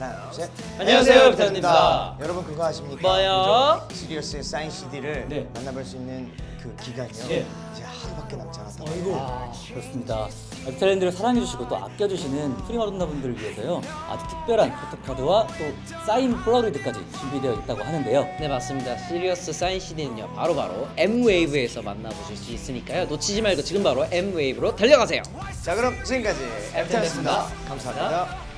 하나, 둘, 셋. 안녕하세요, FT아일랜드입니다. 여러분 그거 아십니까? 뭐요? SERIOUS의 사인 CD를 네. 만나볼 수 있는 그 기간이요. 네. 이제 하루밖에 남지 않았다. 아, 그렇습니다. FT아일랜드를 사랑해주시고 또 아껴주시는 프리마돈나 분들을 위해서요 아주 특별한 포토카드와 또 사인 폴라로이드까지 준비되어 있다고 하는데요. 네 맞습니다. SERIOUS 사인 CD는요 바로바로 Mwave에서 만나보실 수 있으니까요 놓치지 말고 지금 바로 Mwave로 달려가세요. 자 그럼 지금까지 에프타였습니다. 네, 감사합니다.